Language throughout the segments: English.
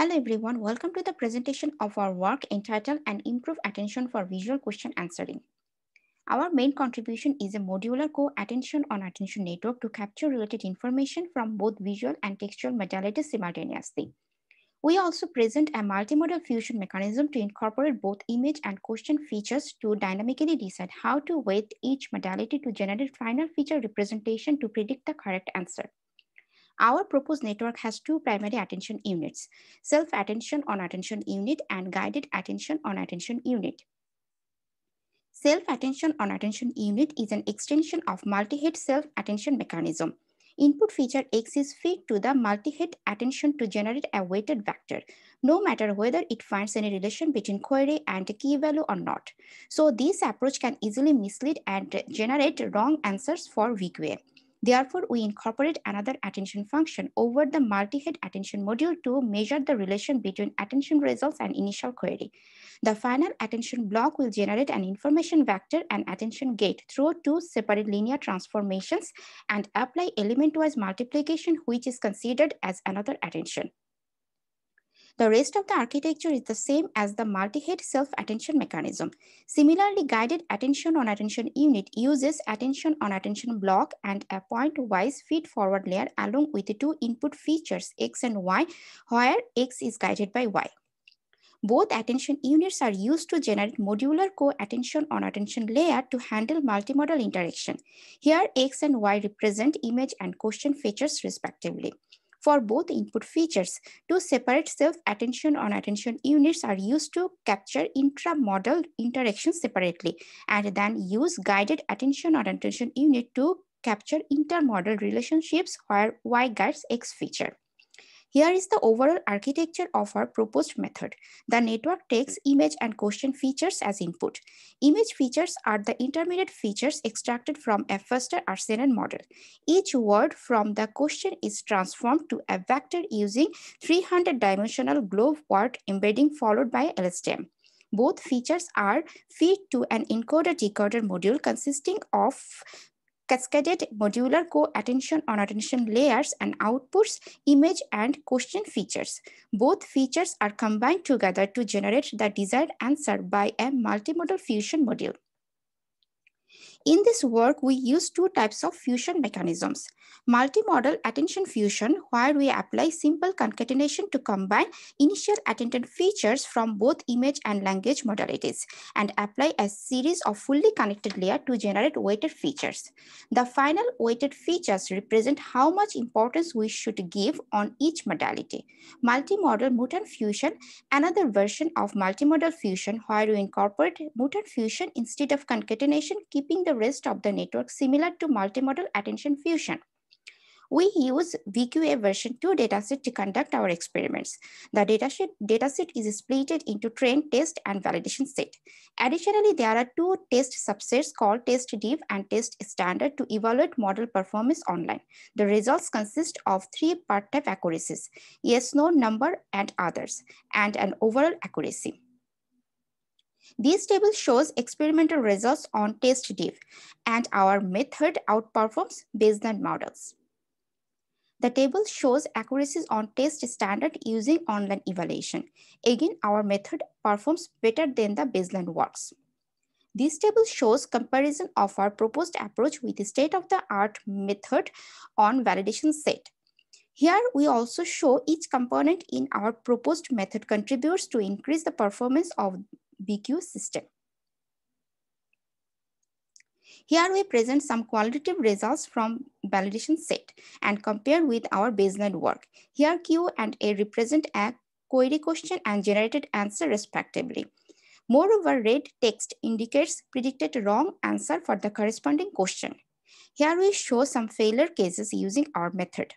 Hello everyone, welcome to the presentation of our work entitled An Improved Attention for Visual Question Answering. Our main contribution is a modular co-attention on attention network to capture related information from both visual and textual modalities simultaneously. We also present a multimodal fusion mechanism to incorporate both image and question features to dynamically decide how to weight each modality to generate final feature representation to predict the correct answer. Our proposed network has two primary attention units, self-attention on attention unit and guided attention on attention unit. Self-attention on attention unit is an extension of multi-head self-attention mechanism. Input feature X is fed to the multi-head attention to generate a weighted vector, no matter whether it finds any relation between query and key value or not. So this approach can easily mislead and generate wrong answers for weak VQA. Therefore, we incorporate another attention function over the multi-head attention module to measure the relation between attention results and initial query. The final attention block will generate an information vector and attention gate through two separate linear transformations and apply element-wise multiplication, which is considered as another attention. The rest of the architecture is the same as the multi-head self-attention mechanism. Similarly, guided attention on attention unit uses attention on attention block and a point-wise feed-forward layer along with the two input features X and Y, where X is guided by Y. Both attention units are used to generate modular co-attention on attention layer to handle multimodal interaction. Here, X and Y represent image and question features respectively. For both input features, two separate self-attention on attention units are used to capture intra-modal interactions separately and then use guided attention on attention unit to capture intermodal relationships where Y guides X feature. Here is the overall architecture of our proposed method. The network takes image and question features as input. Image features are the intermediate features extracted from a Faster R-CNN model. Each word from the question is transformed to a vector using 300 dimensional GloVe word embedding followed by LSTM. Both features are fed to an encoder-decoder module consisting of cascaded modular co-attention on attention layers and outputs image and question features. Both features are combined together to generate the desired answer by a multimodal fusion module. In this work, we use two types of fusion mechanisms. Multimodal attention fusion, where we apply simple concatenation to combine initial attended features from both image and language modalities, and apply a series of fully connected layers to generate weighted features. The final weighted features represent how much importance we should give on each modality. Multimodal MUTAN fusion, another version of multimodal fusion, where we incorporate MUTAN fusion instead of concatenation, keeping the rest of the network similar to multimodal attention fusion. We use VQA version 2 dataset to conduct our experiments. The dataset, dataset is split into train, test, and validation set. Additionally, there are two test subsets called test dev and test standard to evaluate model performance online. The results consist of three part type accuracies, yes, no, number, and others, and an overall accuracy. This table shows experimental results on test dev and our method outperforms baseline models. The table shows accuracies on test standard using online evaluation. Again, our method performs better than the baseline works. This table shows comparison of our proposed approach with the state-of-the-art method on validation set. Here, we also show each component in our proposed method contributes to increase the performance of VQ system. Here we present some qualitative results from validation set and compare with our baseline work. Here Q and A represent a query question and generated answer respectively. Moreover, red text indicates predicted wrong answer for the corresponding question. Here we show some failure cases using our method.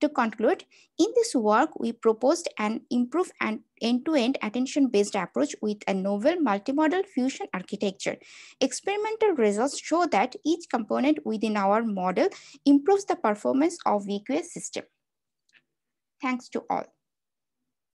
To conclude, in this work, we proposed an improved and end-to-end attention-based approach with a novel multimodal fusion architecture. Experimental results show that each component within our model improves the performance of VQA system. Thanks to all.